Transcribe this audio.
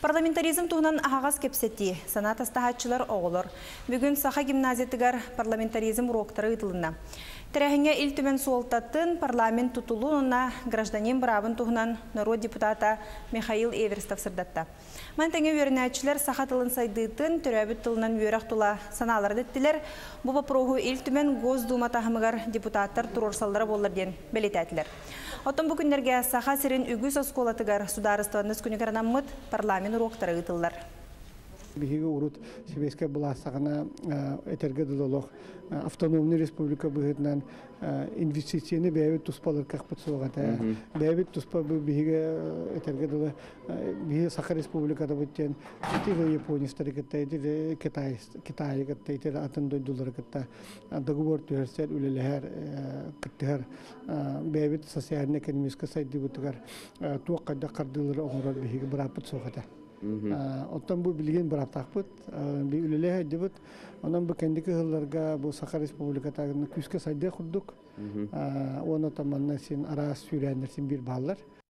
Парламентаризм туһунан аһагас кепсети, санат астахатчылар оғылыр. Бүгін Саха гимназиятыгар парламентаризм уроктары ытылына. Тәрәһеңе ил түмен суолтатын парламент тутулуына гражданин бравын туһунан народ депутата Михаил Эверстов сырдатта. Мантәңе вернәчләр Саха тылын сайдытын төрәбит тылынан верах тула саналар деттилер. Бу вопрогу ил түмен Госдума тахымыгар депутаттар турорсаллары боллар ден белетәтләр. Отон бу күннәргә Саха сирен үгүс осколатыгар сударыстаныз күнегәрнаммыт парламент уроктары ытыллар. биһиги урут сибеске буласагана этерге дылолох автономный республика быһытынан инвестицияны бәйбит туспалар кахпыт сугата бәйбит туспа биһиге этерге дылы биһи саха республикада бүттен тиге япония старикатта ити китай китай ити атын дойдулар катта договор төһәрсәр үлеләһәр киттәр бәйбит социаль экономик сайды бутыгар туаккада кардылар оңрор биһиге брапыт сугата Оттан бу билген бір аптақпыт, би үлеле дебут. Онан бу кендики хылларга бу Саха Республикатагы күскә сайда курдук. Оны таманна син ара сүйрәнер син бир баллар.